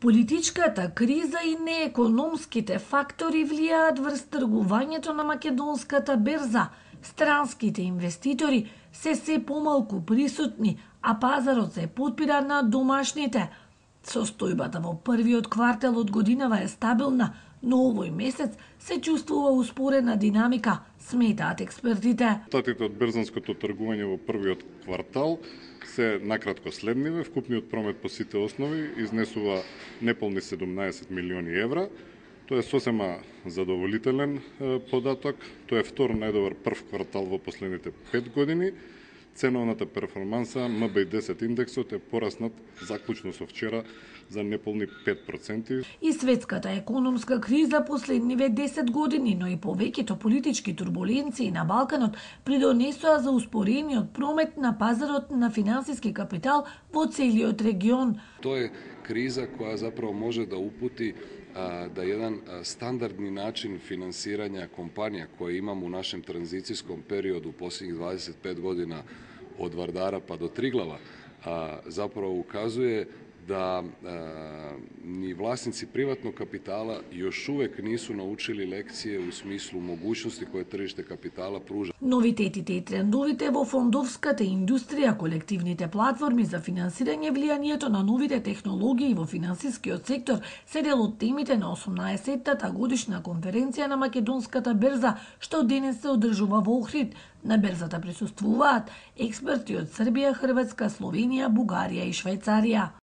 Политичката криза и неекономските фактори влијаат врз тргувањето на македонската берза. Странските инвеститори се се помалку присутни, а пазарот се подпира на домашните. Состојбата во првиот квартал од годинава е стабилна, но овој месец се чувствува успорена динамика, сметаат експертите. Статите од берзанското тргување во првиот квартал се накратко следниве. Вкупниот промет по сите основи изнесува неполни 17 милиони евра. Тоа е сосема задоволителен податок. Тоа е втор најдобар прв квартал во последните 5 години ценовната перформанса МБ10 индексот е пораснат заклучно со вчера за неполни 5%. И светската економска криза последниве 10 години, но и повеќето политички турбуленции на Балканот придонесоа за успорениот промет на пазарот на финансиски капитал во целиот регион. Тоа е криза која заправо може да упути да еден стандардни начин финансирање компанија која имам у нашем транзицијском периоду последних 25 година od Vardara pa do Triglava a, zapravo ukazuje да е, ни власници приватnog капитала još uvek nisu naučili lekcije u smislu mogućnosti koje tržište kapitala pruža. Новитетите и трендовите во фондовската индустрија, колективните платформи за финансирање влијанието на новите технологии во финансискиот сектор се дел од темите на 18-тата годишна конференција на Македонската берза, што денес се одржува во Охрид. На берзата присуствуваат експерти од Србија, Хрватска, Словенија, Бугарија и Швајцарија.